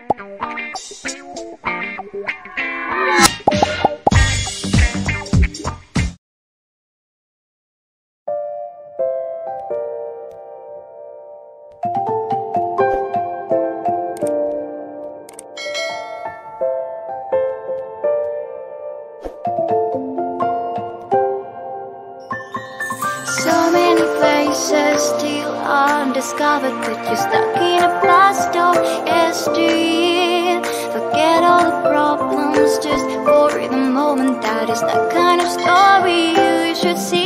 So many places still undiscovered But you're stuck in problems just for the moment. That is the kind of story you should see